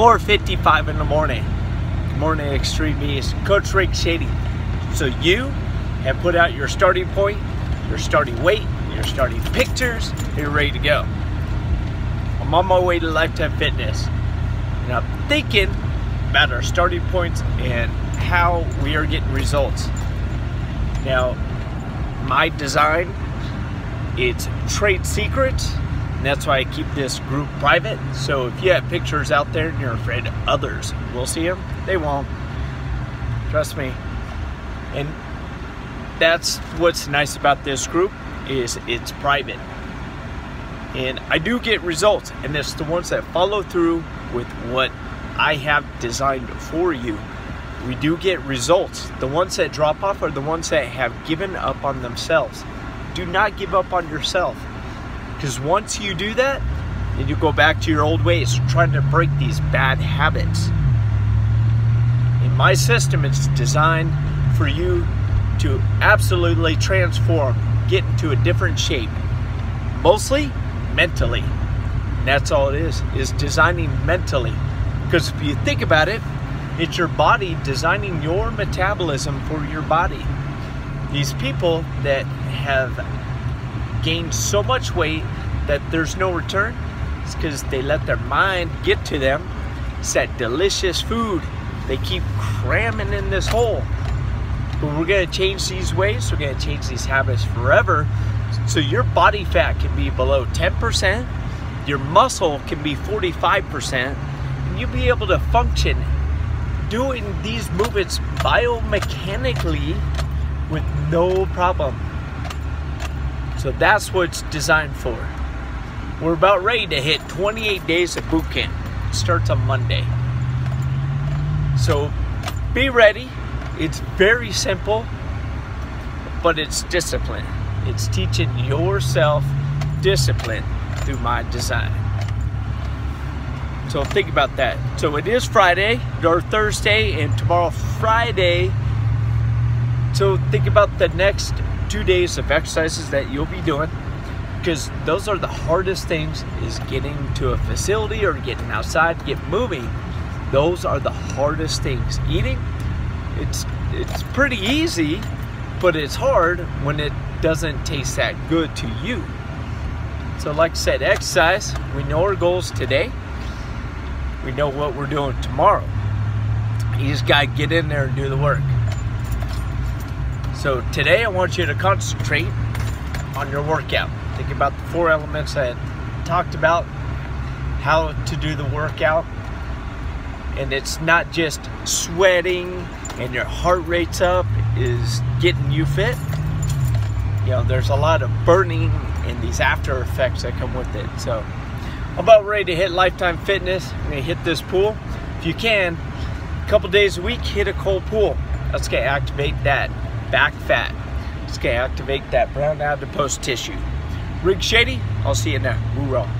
4.55 in the morning. Good morning, Extreme Beast. Coach Rig Shady. So you have put out your starting point, your starting weight, your starting pictures, you're ready to go. I'm on my way to Lifetime Fitness. And I'm thinking about our starting points and how we are getting results. Now, my design, it's trade secrets and that's why I keep this group private. So if you have pictures out there and you're afraid others will see them, they won't. Trust me. And that's what's nice about this group is it's private. And I do get results, and it's the ones that follow through with what I have designed for you. We do get results. The ones that drop off are the ones that have given up on themselves. Do not give up on yourself because once you do that, then you go back to your old ways, trying to break these bad habits. In my system, it's designed for you to absolutely transform, get into a different shape, mostly mentally. And that's all it is, is designing mentally. Because if you think about it, it's your body designing your metabolism for your body. These people that have gained so much weight that there's no return, it's because they let their mind get to them. It's that delicious food. They keep cramming in this hole. But we're gonna change these ways, we're gonna change these habits forever. So your body fat can be below 10%, your muscle can be 45%, and you'll be able to function doing these movements biomechanically with no problem. So that's what it's designed for. We're about ready to hit 28 days of boot camp. It starts on Monday. So be ready. It's very simple, but it's discipline. It's teaching yourself discipline through my design. So think about that. So it is Friday or Thursday and tomorrow Friday. So think about the next two days of exercises that you'll be doing because those are the hardest things is getting to a facility or getting outside to get moving. Those are the hardest things. Eating it's it's pretty easy but it's hard when it doesn't taste that good to you. So like I said exercise we know our goals today. We know what we're doing tomorrow. You just got to get in there and do the work so today I want you to concentrate on your workout. Think about the four elements I talked about, how to do the workout. And it's not just sweating and your heart rate's up is getting you fit. You know, there's a lot of burning and these after effects that come with it. So I'm about ready to hit Lifetime Fitness. I'm gonna hit this pool. If you can, a couple days a week, hit a cold pool. Let's get activate that back fat. It's gonna activate that brown adipose tissue. Rig Shady, I'll see you now. Woo